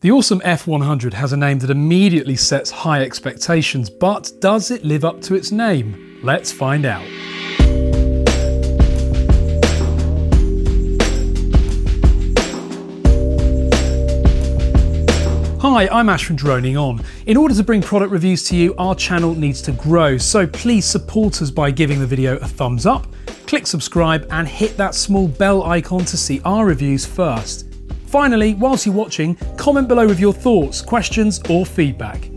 The awesome F100 has a name that immediately sets high expectations, but does it live up to its name? Let's find out. Hi, I'm Ash from Droning On. In order to bring product reviews to you, our channel needs to grow, so please support us by giving the video a thumbs up, click subscribe and hit that small bell icon to see our reviews first. Finally, whilst you're watching, comment below with your thoughts, questions or feedback.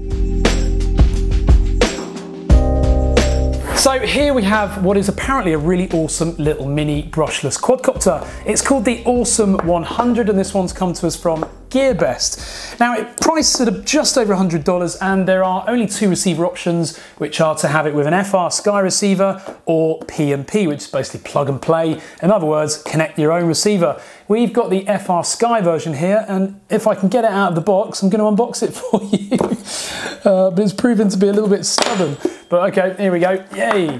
So here we have what is apparently a really awesome little mini brushless quadcopter. It's called the Awesome 100 and this one's come to us from GearBest. Now it priced at just over $100 and there are only two receiver options which are to have it with an FrSky receiver or PNP which is basically plug and play. In other words, connect your own receiver. We've got the FrSky version here and if I can get it out of the box I'm going to unbox it for you. uh, but it's proven to be a little bit stubborn. But okay, here we go. Yay!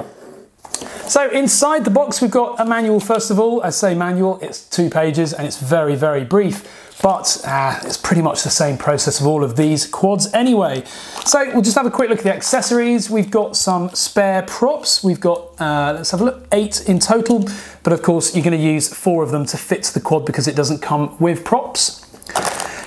So inside the box we've got a manual first of all. I say manual, it's two pages and it's very, very brief but uh, it's pretty much the same process of all of these quads anyway. So we'll just have a quick look at the accessories. We've got some spare props. We've got, uh, let's have a look, eight in total, but of course you're gonna use four of them to fit the quad because it doesn't come with props.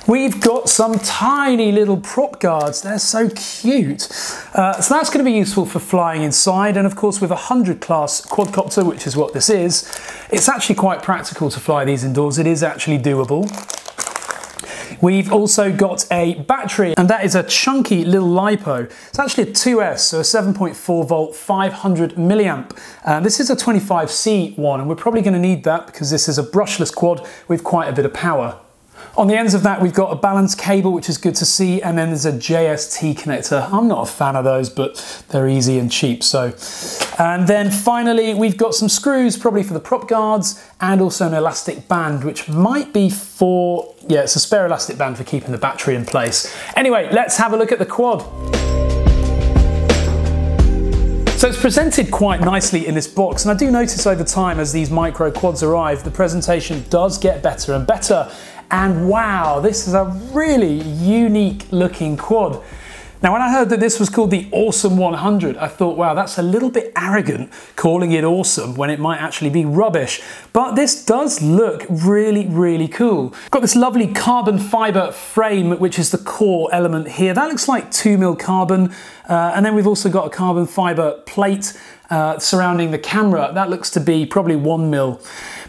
We've got some tiny little prop guards. They're so cute. Uh, so that's going to be useful for flying inside. And of course, with a 100 class quadcopter, which is what this is, it's actually quite practical to fly these indoors. It is actually doable. We've also got a battery and that is a chunky little LiPo. It's actually a 2S, so a 7.4 volt, 500 milliamp. Uh, this is a 25C one and we're probably gonna need that because this is a brushless quad with quite a bit of power. On the ends of that, we've got a balanced cable, which is good to see, and then there's a JST connector. I'm not a fan of those, but they're easy and cheap, so. And then finally, we've got some screws, probably for the prop guards, and also an elastic band, which might be for, yeah, it's a spare elastic band for keeping the battery in place. Anyway, let's have a look at the quad. So it's presented quite nicely in this box and I do notice over time as these micro quads arrive the presentation does get better and better and wow, this is a really unique looking quad. Now, when I heard that this was called the Awesome 100, I thought, wow, that's a little bit arrogant calling it awesome when it might actually be rubbish. But this does look really, really cool. Got this lovely carbon fiber frame, which is the core element here. That looks like 2 mil carbon. Uh, and then we've also got a carbon fiber plate uh, surrounding the camera. That looks to be probably 1 mil.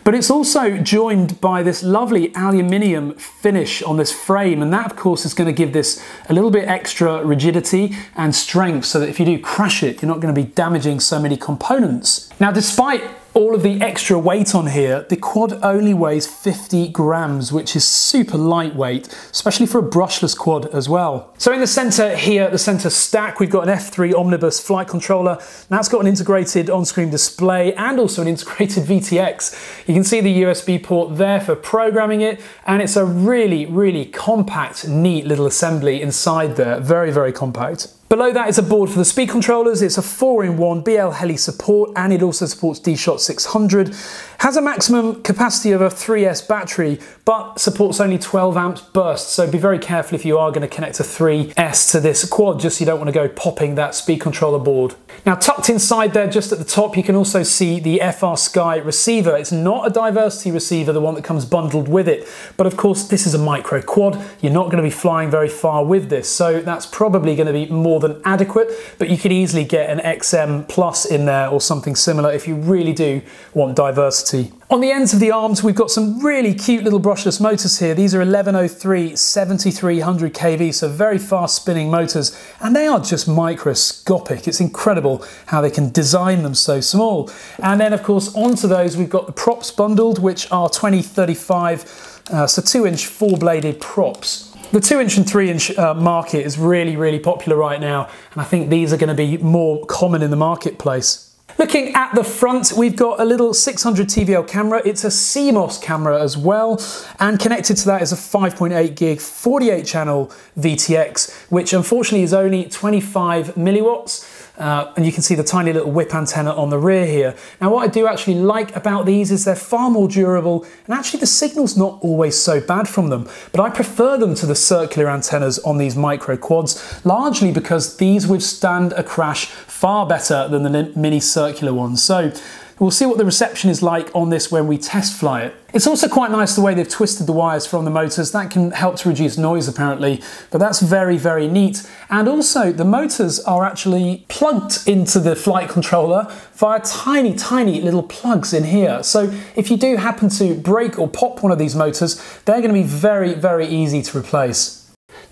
But it's also joined by this lovely aluminium finish on this frame and that of course is going to give this a little bit extra rigidity and strength so that if you do crash it you're not going to be damaging so many components. Now despite all of the extra weight on here, the quad only weighs 50 grams, which is super lightweight, especially for a brushless quad as well. So in the center here, the center stack, we've got an F3 Omnibus flight controller. Now it's got an integrated on-screen display and also an integrated VTX. You can see the USB port there for programming it, and it's a really, really compact, neat little assembly inside there. Very, very compact. Below that is a board for the speed controllers. It's a 4-in-1 BLHeli support and it also supports D-Shot 600. Has a maximum capacity of a 3S battery but supports only 12 amps burst so be very careful if you are going to connect a 3S to this quad just so you don't want to go popping that speed controller board. Now tucked inside there just at the top you can also see the FrSky receiver. It's not a diversity receiver, the one that comes bundled with it, but of course this is a micro quad. You're not going to be flying very far with this so that's probably going to be more than adequate but you could easily get an XM Plus in there or something similar if you really do want diversity. On the ends of the arms, we've got some really cute little brushless motors here. These are 1103 7300 kV, so very fast spinning motors, and they are just microscopic. It's incredible how they can design them so small. And then, of course, onto those, we've got the props bundled, which are 2035, uh, so two inch four bladed props. The two inch and three inch uh, market is really, really popular right now, and I think these are going to be more common in the marketplace. Looking at the front, we've got a little 600 TVL camera. It's a CMOS camera as well. And connected to that is a 5.8 gig, 48 channel VTX, which unfortunately is only 25 milliwatts. Uh, and you can see the tiny little whip antenna on the rear here. Now what I do actually like about these is they're far more durable and actually the signal's not always so bad from them. But I prefer them to the circular antennas on these micro quads, largely because these withstand a crash far better than the mini circular ones. So We'll see what the reception is like on this when we test fly it. It's also quite nice the way they've twisted the wires from the motors. That can help to reduce noise apparently, but that's very, very neat. And also the motors are actually plugged into the flight controller via tiny, tiny little plugs in here. So if you do happen to break or pop one of these motors, they're gonna be very, very easy to replace.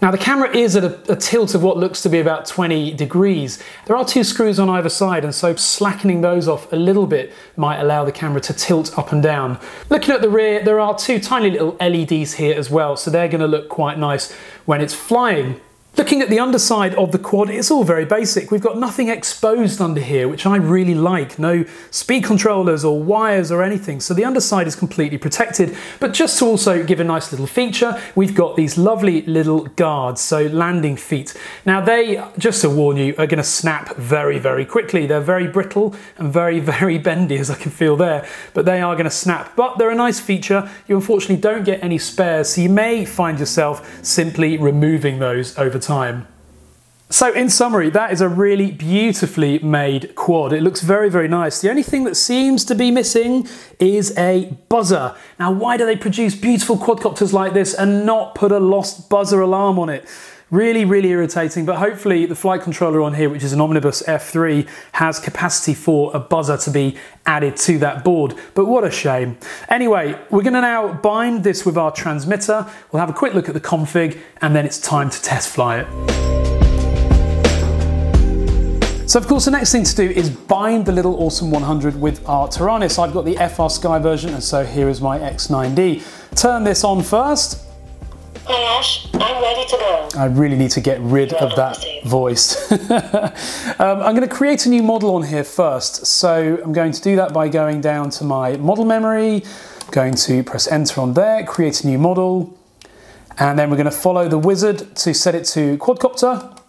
Now the camera is at a, a, tilt of what looks to be about 20 degrees. There are two screws on either side and so slackening those off a little bit might allow the camera to tilt up and down. Looking at the rear, there are two tiny little LEDs here as well, so they're gonna look quite nice when it's flying. Looking at the underside of the quad, it's all very basic. We've got nothing exposed under here, which I really like. No speed controllers or wires or anything. So the underside is completely protected. But just to also give a nice little feature, we've got these lovely little guards, so landing feet. Now they, just to warn you, are gonna snap very, very quickly. They're very brittle and very, very bendy, as I can feel there, but they are gonna snap. But they're a nice feature. You unfortunately don't get any spares, so you may find yourself simply removing those over time. So in summary, that is a really beautifully made quad. It looks very, very nice. The only thing that seems to be missing is a buzzer. Now, why do they produce beautiful quadcopters like this and not put a lost buzzer alarm on it? Really, really irritating, but hopefully the flight controller on here, which is an Omnibus F3, has capacity for a buzzer to be added to that board. But what a shame. Anyway, we're gonna now bind this with our transmitter. We'll have a quick look at the config, and then it's time to test fly it. So of course the next thing to do is bind the little Awesome 100 with our Taranis. I've got the FrSky version and so here is my X9D. Turn this on first Hi Ash, I'm ready to go. I really need to get rid of that voice. um, I'm going to create a new model on here first. So I'm going to do that by going down to my model memory, going to press enter on there, create a new model, and then we're going to follow the wizard to set it to quadcopter,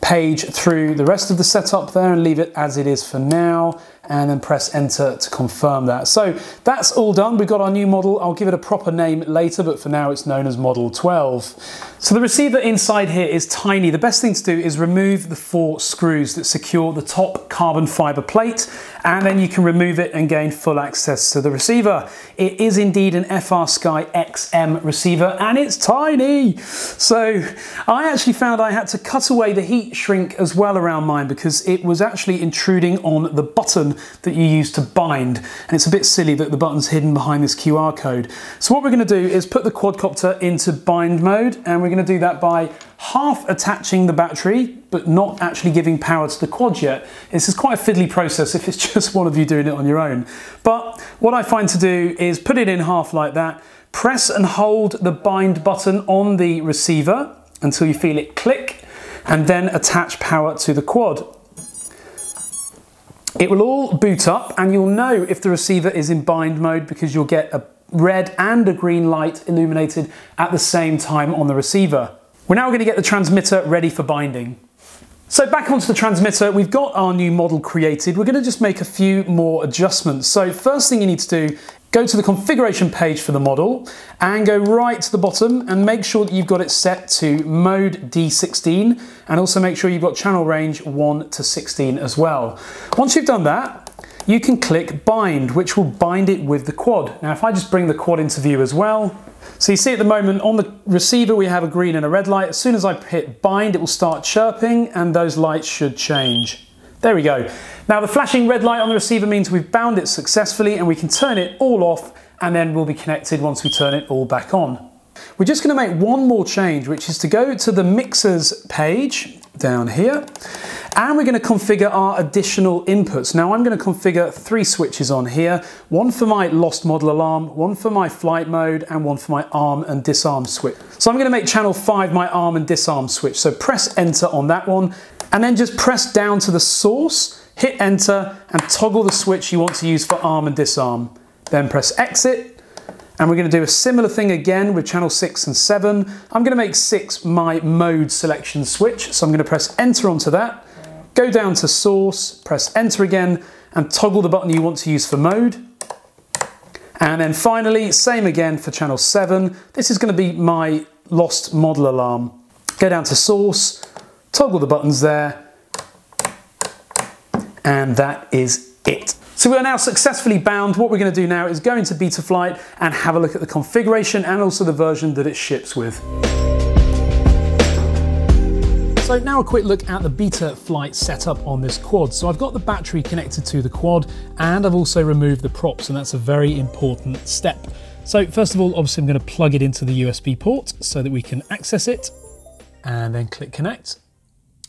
page through the rest of the setup there and leave it as it is for now and then press enter to confirm that. So that's all done. We've got our new model. I'll give it a proper name later, but for now it's known as Model 12. So the receiver inside here is tiny. The best thing to do is remove the four screws that secure the top carbon fiber plate, and then you can remove it and gain full access to the receiver. It is indeed an FrSky XM receiver, and it's tiny. So I actually found I had to cut away the heat shrink as well around mine because it was actually intruding on the button that you use to bind. And it's a bit silly that the button's hidden behind this QR code. So what we're gonna do is put the quadcopter into bind mode and we're gonna do that by half attaching the battery, but not actually giving power to the quad yet. This is quite a fiddly process if it's just one of you doing it on your own. But what I find to do is put it in half like that, press and hold the bind button on the receiver until you feel it click, and then attach power to the quad. It will all boot up and you'll know if the receiver is in bind mode because you'll get a red and a green light illuminated at the same time on the receiver. We're now going to get the transmitter ready for binding. So back onto the transmitter, we've got our new model created. We're going to just make a few more adjustments. So first thing you need to do Go to the configuration page for the model and go right to the bottom and make sure that you've got it set to mode D16 and also make sure you've got channel range 1 to 16 as well. Once you've done that, you can click bind, which will bind it with the quad. Now if I just bring the quad into view as well, so you see at the moment on the receiver we have a green and a red light. As soon as I hit bind, it will start chirping and those lights should change. There we go. Now the flashing red light on the receiver means we've bound it successfully and we can turn it all off and then we'll be connected once we turn it all back on. We're just going to make one more change, which is to go to the mixers page down here, and we're going to configure our additional inputs. Now I'm going to configure three switches on here, one for my lost model alarm, one for my flight mode, and one for my arm and disarm switch. So I'm going to make channel 5 my arm and disarm switch, so press enter on that one, and then just press down to the source hit enter and toggle the switch you want to use for arm and disarm. Then press exit and we're going to do a similar thing again with channel 6 and 7. I'm going to make 6 my mode selection switch, so I'm going to press enter onto that, go down to source, press enter again, and toggle the button you want to use for mode. And then finally, same again for channel 7. This is going to be my lost model alarm. Go down to source, toggle the buttons there, and that is it. So we are now successfully bound. What we're going to do now is go into Betaflight and have a look at the configuration and also the version that it ships with. So now a quick look at the Betaflight setup on this quad. So I've got the battery connected to the quad and I've also removed the props and that's a very important step. So first of all, obviously I'm going to plug it into the USB port so that we can access it and then click connect.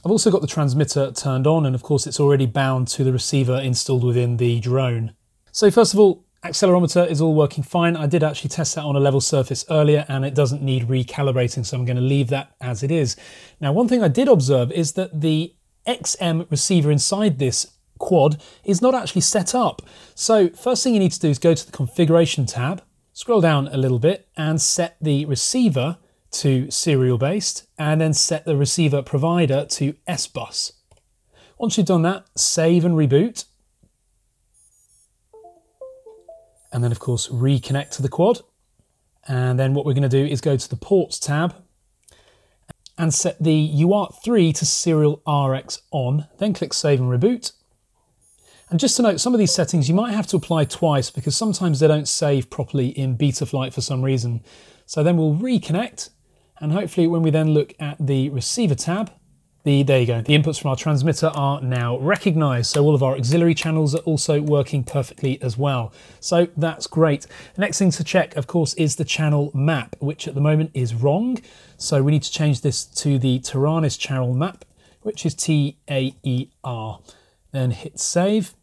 I've also got the transmitter turned on and of course it's already bound to the receiver installed within the drone. So first of all, accelerometer is all working fine. I did actually test that on a level surface earlier and it doesn't need recalibrating, so I'm going to leave that as it is. Now, one thing I did observe is that the XM receiver inside this quad is not actually set up. So first thing you need to do is go to the configuration tab, scroll down a little bit and set the receiver to serial based and then set the receiver provider to S-Bus. Once you've done that, save and reboot. And then of course reconnect to the quad. And then what we're going to do is go to the ports tab and set the UART3 to serial RX on, then click save and reboot. And just to note, some of these settings you might have to apply twice because sometimes they don't save properly in Betaflight for some reason. So then we'll reconnect and hopefully when we then look at the receiver tab, the, there you go, the inputs from our transmitter are now recognized. So all of our auxiliary channels are also working perfectly as well. So that's great. The next thing to check, of course, is the channel map, which at the moment is wrong. So we need to change this to the Taranis channel map, which is T-A-E-R. Then hit save.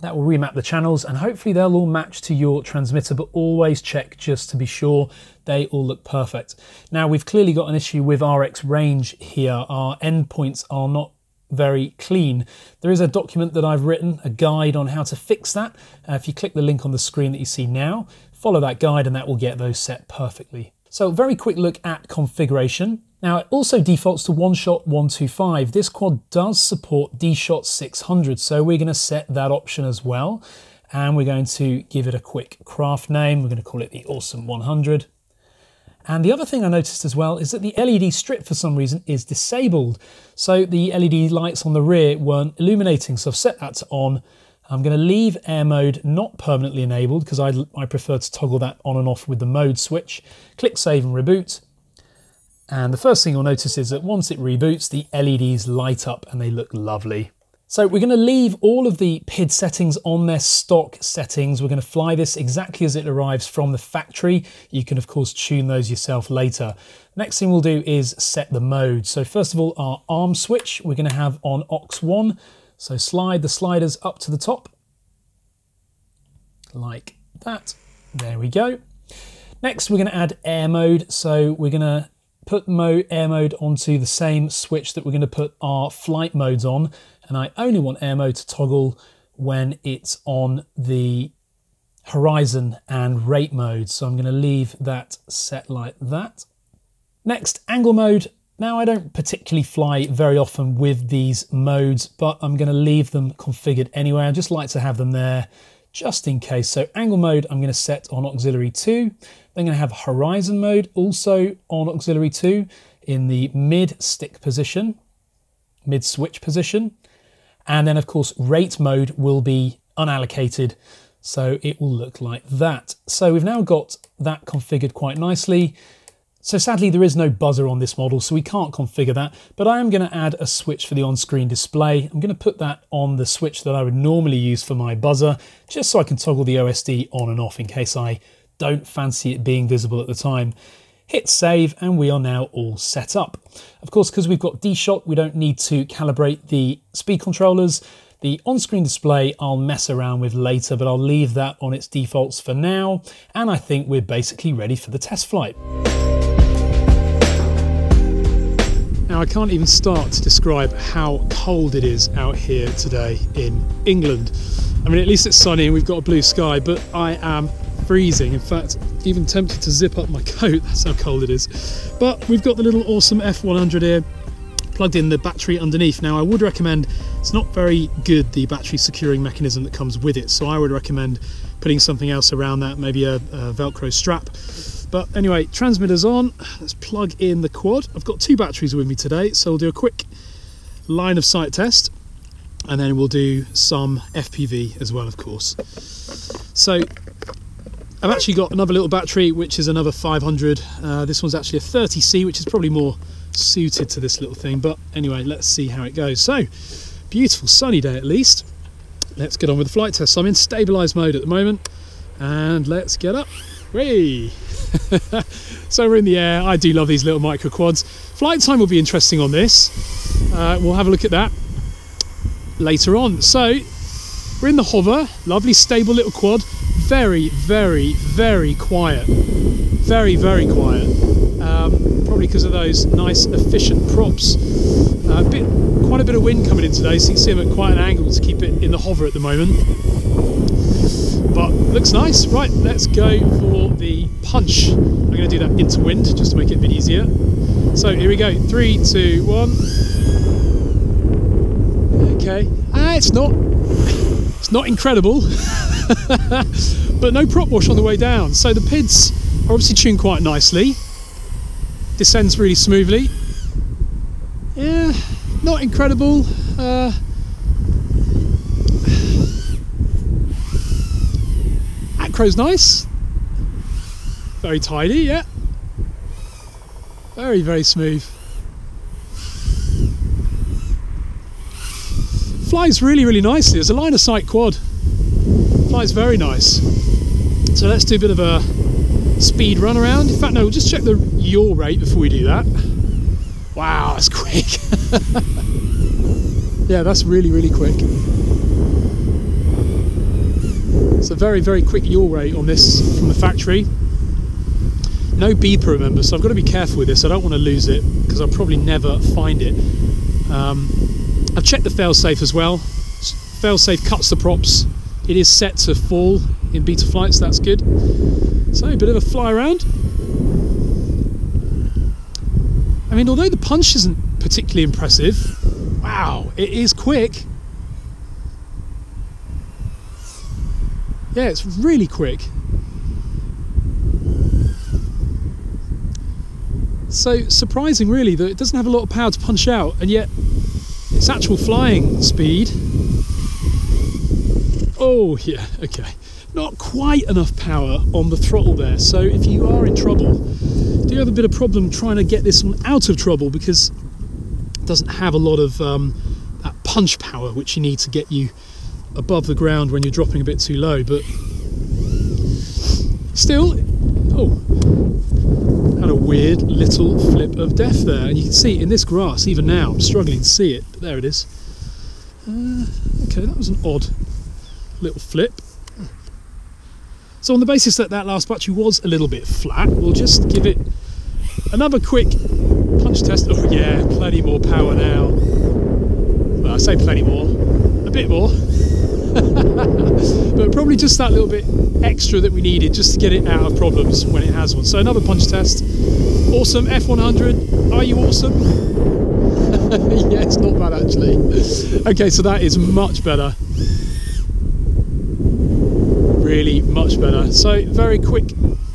That will remap the channels and hopefully they'll all match to your transmitter, but always check just to be sure they all look perfect. Now we've clearly got an issue with RX range here. Our endpoints are not very clean. There is a document that I've written, a guide on how to fix that. Uh, if you click the link on the screen that you see now, follow that guide and that will get those set perfectly. So very quick look at configuration. Now it also defaults to one shot 125. This quad does support D-Shot 600, so we're going to set that option as well. And we're going to give it a quick craft name. We're going to call it the Awesome 100. And the other thing I noticed as well is that the LED strip for some reason is disabled. So the LED lights on the rear weren't illuminating. So I've set that to on I'm going to leave air mode not permanently enabled because I, I prefer to toggle that on and off with the mode switch. Click save and reboot. And the first thing you'll notice is that once it reboots, the LEDs light up and they look lovely. So we're going to leave all of the PID settings on their stock settings. We're going to fly this exactly as it arrives from the factory. You can of course tune those yourself later. Next thing we'll do is set the mode. So first of all, our arm switch we're going to have on aux1 so slide the sliders up to the top, like that. There we go. Next, we're going to add air mode. So we're going to put air mode onto the same switch that we're going to put our flight modes on. And I only want air mode to toggle when it's on the horizon and rate mode. So I'm going to leave that set like that. Next, angle mode. Now I don't particularly fly very often with these modes, but I'm going to leave them configured anyway. I just like to have them there just in case. So angle mode I'm going to set on auxiliary 2. Then I'm going to have horizon mode also on auxiliary 2 in the mid stick position, mid switch position. And then of course rate mode will be unallocated so it will look like that. So we've now got that configured quite nicely. So sadly there is no buzzer on this model, so we can't configure that, but I am going to add a switch for the on-screen display. I'm going to put that on the switch that I would normally use for my buzzer, just so I can toggle the OSD on and off in case I don't fancy it being visible at the time. Hit save and we are now all set up. Of course, because we've got D-Shot, we don't need to calibrate the speed controllers. The on-screen display I'll mess around with later, but I'll leave that on its defaults for now. And I think we're basically ready for the test flight. Now I can't even start to describe how cold it is out here today in England. I mean, at least it's sunny and we've got a blue sky, but I am freezing. In fact, even tempted to zip up my coat, that's how cold it is. But we've got the little awesome F100 here plugged in the battery underneath. Now I would recommend, it's not very good the battery securing mechanism that comes with it, so I would recommend putting something else around that, maybe a, a Velcro strap. But anyway, transmitter's on, let's plug in the quad. I've got two batteries with me today, so we'll do a quick line of sight test and then we'll do some FPV as well, of course. So I've actually got another little battery, which is another 500. Uh, this one's actually a 30C, which is probably more suited to this little thing. But anyway, let's see how it goes. So, beautiful sunny day at least. Let's get on with the flight test. So I'm in stabilized mode at the moment, and let's get up. Whee! so we're in the air. I do love these little micro quads. Flight time will be interesting on this. Uh, we'll have a look at that later on. So we're in the hover, lovely stable little quad. Very, very, very quiet. Very, very quiet. Um, probably because of those nice efficient props. Uh, bit, quite a bit of wind coming in today, so you can see them at quite an angle to keep it in the hover at the moment. But looks nice. Right, let's go for the punch. I'm going to do that into wind just to make it a bit easier. So here we go. Three, two, one. Okay. Ah, it's not. It's not incredible, but no prop wash on the way down. So the PIDs are obviously tuned quite nicely descends really smoothly. Yeah, not incredible. Uh, acro's nice. Very tidy, yeah. Very, very smooth. Flies really, really nicely. There's a line of sight quad. Flies very nice. So let's do a bit of a speed run around. In fact, no, we'll just check the yaw rate before we do that. Wow, that's quick. yeah, that's really, really quick. It's a very, very quick yaw rate on this from the factory. No beeper, remember, so I've got to be careful with this. I don't want to lose it because I'll probably never find it. Um, I've checked the failsafe as well. Failsafe cuts the props. It is set to fall in Betaflight, so that's good. So a bit of a fly around. I mean, although the punch isn't particularly impressive, wow, it is quick. Yeah, it's really quick. So surprising really that it doesn't have a lot of power to punch out and yet its actual flying speed Oh yeah, okay not quite enough power on the throttle there. So if you are in trouble, do you have a bit of problem trying to get this one out of trouble because it doesn't have a lot of um, that punch power which you need to get you above the ground when you're dropping a bit too low. But still, oh, weird little flip of death there. And you can see in this grass, even now, I'm struggling to see it, but there it is. Uh, okay, that was an odd little flip. So on the basis that that last battery was a little bit flat, we'll just give it another quick punch test. Oh yeah, plenty more power now. Well, I say plenty more, a bit more. but probably just that little bit extra that we needed just to get it out of problems when it has one. So another punch test. Awesome, F100. Are you awesome? yeah, it's not bad actually. Okay, so that is much better really much better. So very quick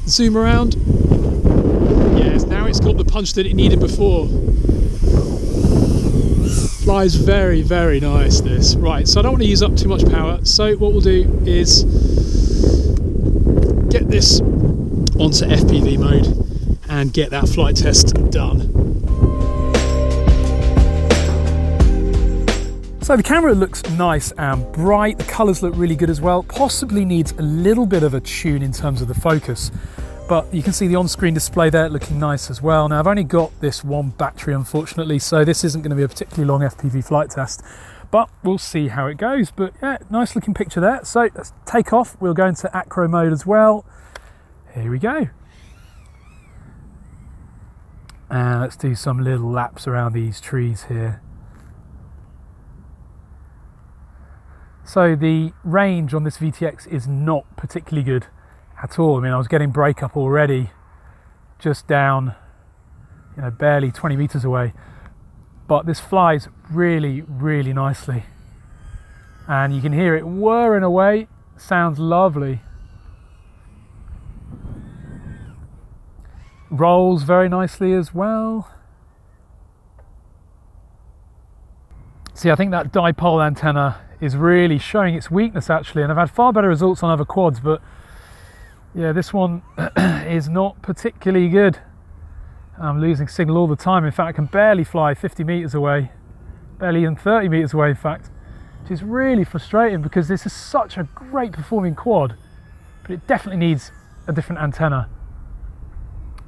zoom around. Yes, now it's got the punch that it needed before. Flies very, very nice this. Right, so I don't want to use up too much power. So what we'll do is get this onto FPV mode and get that flight test done. So the camera looks nice and bright, the colours look really good as well, possibly needs a little bit of a tune in terms of the focus, but you can see the on-screen display there looking nice as well. Now I've only got this one battery unfortunately, so this isn't going to be a particularly long FPV flight test, but we'll see how it goes. But yeah, nice looking picture there. So let's take off, we'll go into acro mode as well. Here we go. And let's do some little laps around these trees here. So the range on this VTX is not particularly good at all. I mean, I was getting breakup already just down, you know, barely 20 meters away. But this flies really, really nicely. And you can hear it whirring away. Sounds lovely. Rolls very nicely as well. See, I think that dipole antenna is really showing its weakness actually, and I've had far better results on other quads, but yeah, this one is not particularly good. I'm losing signal all the time. In fact, I can barely fly 50 meters away, barely even 30 meters away, in fact, which is really frustrating because this is such a great performing quad, but it definitely needs a different antenna.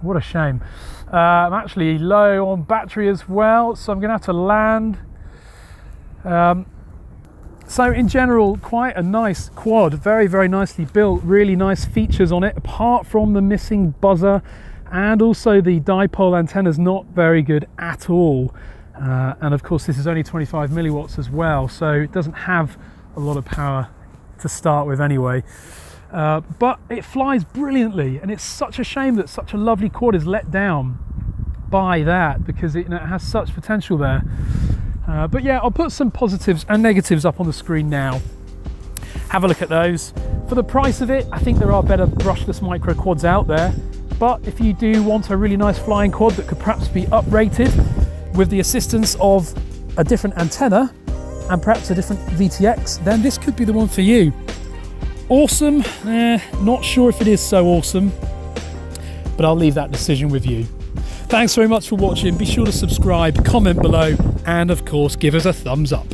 What a shame. Uh, I'm actually low on battery as well, so I'm going to have to land. Um, so in general, quite a nice quad, very, very nicely built, really nice features on it, apart from the missing buzzer and also the dipole antenna is not very good at all. Uh, and of course, this is only 25 milliwatts as well, so it doesn't have a lot of power to start with anyway. Uh, but it flies brilliantly, and it's such a shame that such a lovely quad is let down by that because it, you know, it has such potential there. Uh, but yeah, I'll put some positives and negatives up on the screen now. Have a look at those. For the price of it, I think there are better brushless micro quads out there. But if you do want a really nice flying quad that could perhaps be uprated with the assistance of a different antenna and perhaps a different VTX, then this could be the one for you. Awesome, eh, not sure if it is so awesome, but I'll leave that decision with you. Thanks very much for watching. Be sure to subscribe, comment below, and of course, give us a thumbs up.